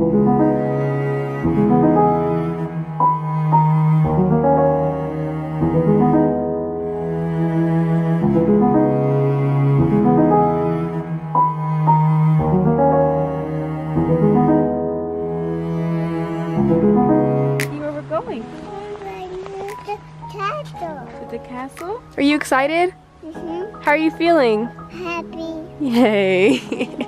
Are going? With the castle? Are you excited? Mm-hmm. How are you feeling? Happy. Yay.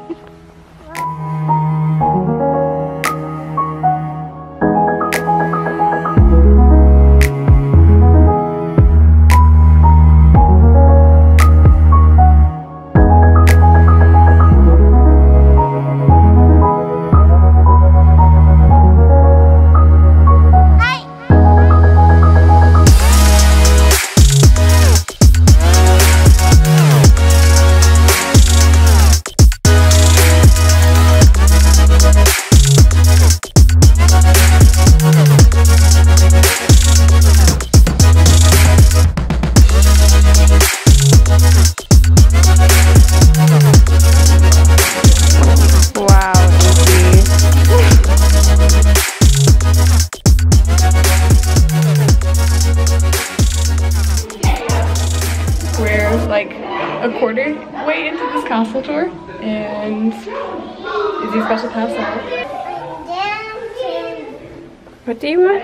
Izzy's about to pass out. Dancing. What do you want?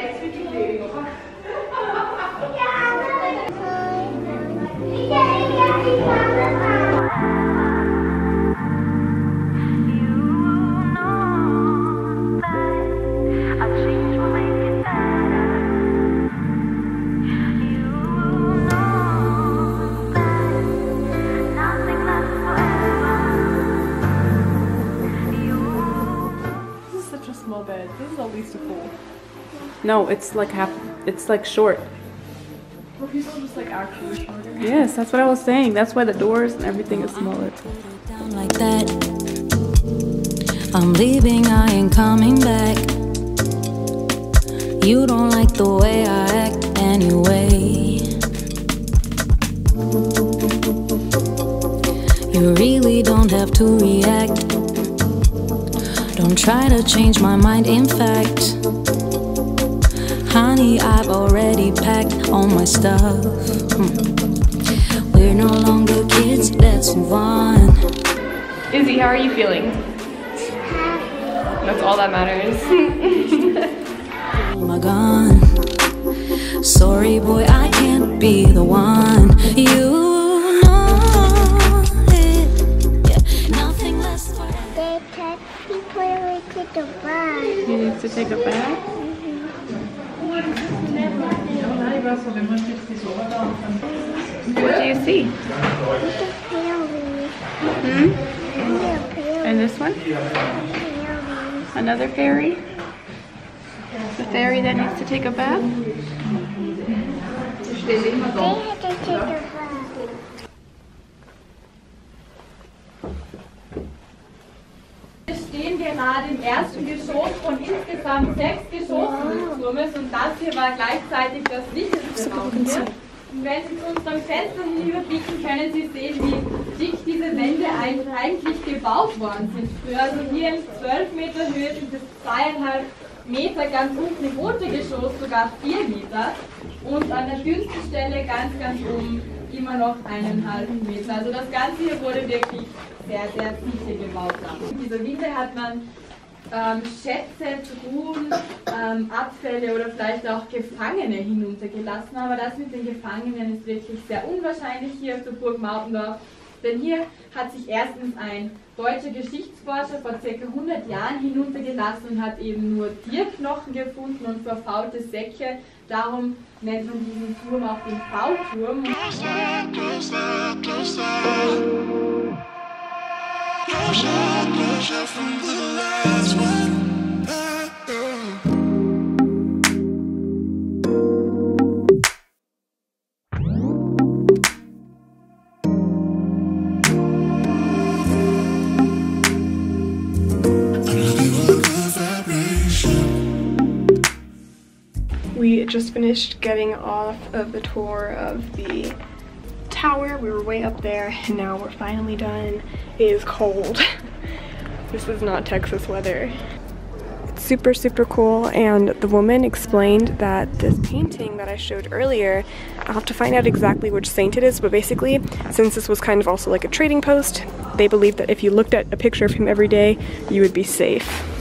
This No, it's like half, it's like short. Were people just like actually shorter? Yes, that's what I was saying. That's why the doors and everything is smaller. down like that. I'm leaving, I ain't coming back. You don't like the way I act anyway. You really don't have to react. Don't try to change my mind, in fact. Honey, I've already packed all my stuff. Hmm. We're no longer kids, let's move on. Izzy, how are you feeling? That's all that matters. Oh my god. Sorry, boy, I can't be the one. You know it. Yeah, nothing lasts take people away to the bar. he needs to take a bath. What do you see? Little fairy. Hmm? And this one? Another fairy? The fairy that needs to take a bath? They had to take a bath. Gerade im ersten Geschoss von insgesamt sechs Geschossen des Turmes und das hier war gleichzeitig das sicherste Raum hier. Und wenn Sie zu unserem Fenster hinüberblicken, können Sie sehen, wie dick diese Wände eigentlich gebaut worden sind früher. Also hier in 12 Meter Höhe sind es zweieinhalb Meter, ganz unten im Untergeschoss sogar vier Meter und an der dünnsten Stelle ganz, ganz oben immer noch einen halben Meter. Also das Ganze hier wurde wirklich sehr, sehr sicher gebaut. In dieser Winde hat man ähm, Schätze, Truhen, ähm, Abfälle oder vielleicht auch Gefangene hinuntergelassen. Aber das mit den Gefangenen ist wirklich sehr unwahrscheinlich hier auf der Burg Mautendorf. Denn hier hat sich erstens ein deutscher Geschichtsforscher vor ca. 100 Jahren hinuntergelassen und hat eben nur Tierknochen gefunden und verfaulte Säcke. Darum nennt man diesen Turm auch den V-Turm. Closer, closer from the last one. Just finished getting off of the tour of the tower. We were way up there and now we're finally done. It is cold. this is not Texas weather. It's super, super cool. And the woman explained that this painting that I showed earlier, I'll have to find out exactly which saint it is, but basically, since this was kind of also like a trading post, they believed that if you looked at a picture of him every day, you would be safe.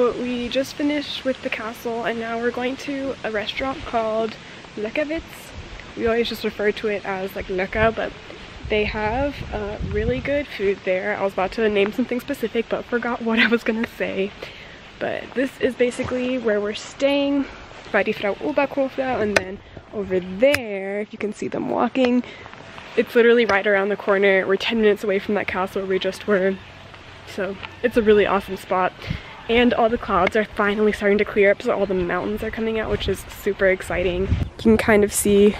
So we just finished with the castle and now we're going to a restaurant called Löckerwirt. We always just refer to it as like Leka, but they have uh, really good food there. I was about to name something specific but forgot what I was gonna say. But this is basically where we're staying Frau Oberkofler and then over there, if you can see them walking, it's literally right around the corner. We're 10 minutes away from that castle where we just were. So it's a really awesome spot. And all the clouds are finally starting to clear up, so all the mountains are coming out, which is super exciting. You can kind of see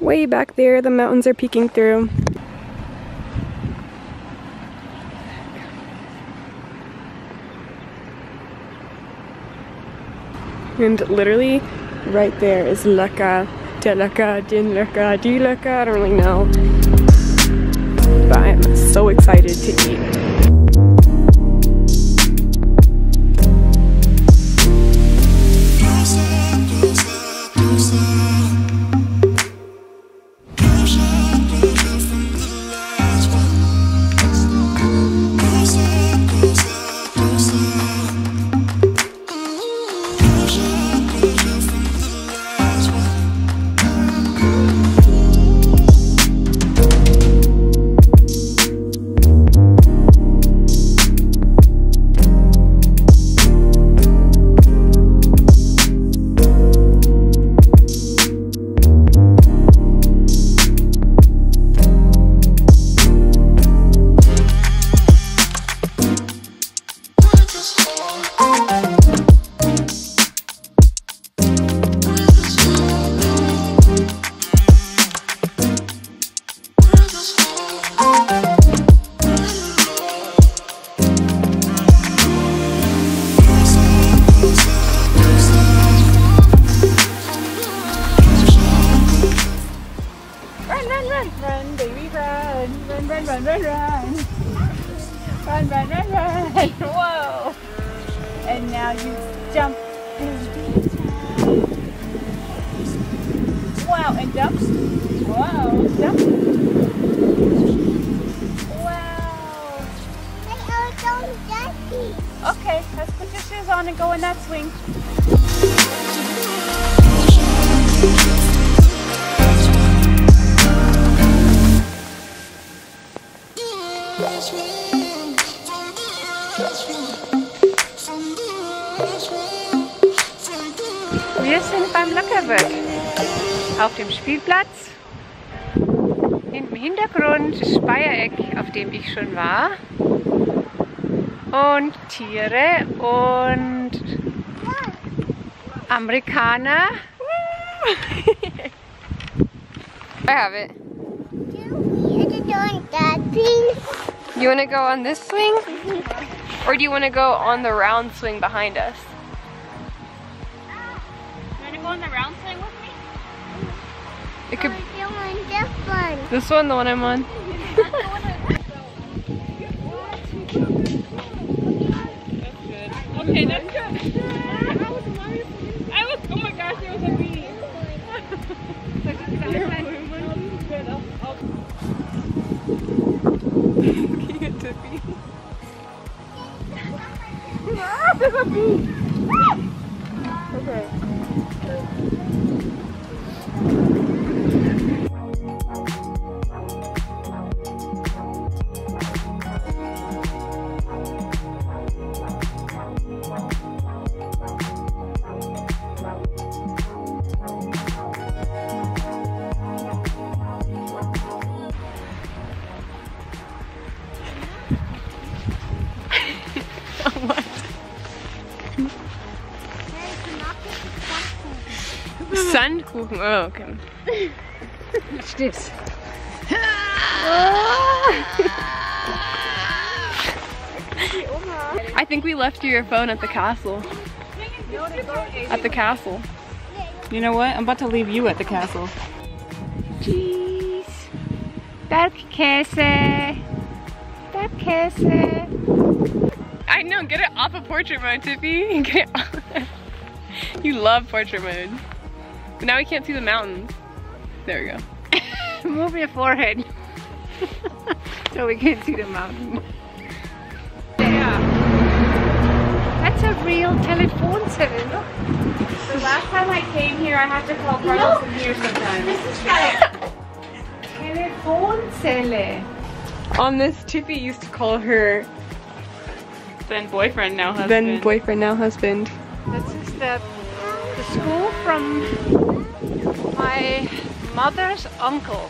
way back there, the mountains are peeking through. And literally right there is Leka, Der Leka, Din Leka, Die Leka, I don't really know. But I'm so excited to eat. And now you jump. Wow, and jump. Wow, jump. Wow. Okay, let's put your shoes on and go in that swing. Wir sind beim Lockerwirt auf dem Spielplatz. Im Hintergrund ist Speyereck, auf dem ich schon war. Und Tiere und Amerikaner. I have it. You just doing that, please. You want to go on this swing? Or do you want to go on the round swing behind us? You want to go on the round swing with me? It could We're doing this one. this one, the one I'm on. Okay, that's good. I was, oh my gosh, it was a bee. this a bee! okay. Kuchen. Oh, okay. I think we left your phone at the castle. At the castle. You know what? I'm about to leave you at the castle. Jeez. Bergkäse. Bergkäse. I know, get it off of portrait mode, Tiffy. Get off. you love portrait mode. But now we can't see the mountains. There we go. Move your forehead. so we can't see the mountain. Yeah. That's a real telephone cell. Look. The last time I came here, I had to call Carlos in here sometimes. Telefonzelle. On this, Tiffy used to call her Then boyfriend, now husband. then boyfriend, now husband. This is the, the school from my mother's uncle.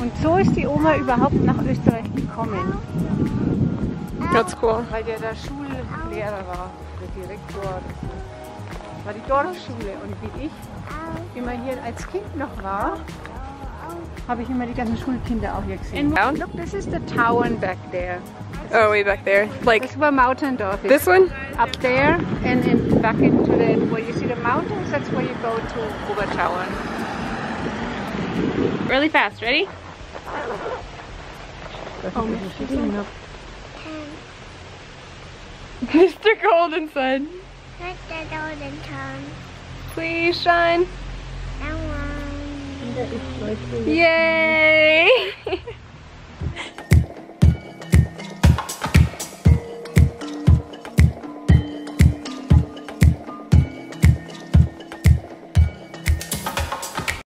Und so ist die Oma überhaupt nach Österreich gekommen, That's cool. weil der da Schullehrer war, der Direktor. so. War die Dorfschule und wie ich immer hier als Kind noch war, habe ich immer die ganzen Schulkinder auch hier gesehen. Down? Look, this is the tower back there. Oh, way back there. Like That's where Mautendorf is. this one? up there and then back into the where you see the mountains that's where you go to Obertauern. Really fast. Ready? Oh, Mr. Golden Sun, Let the golden Sun. please shine. One. Yay!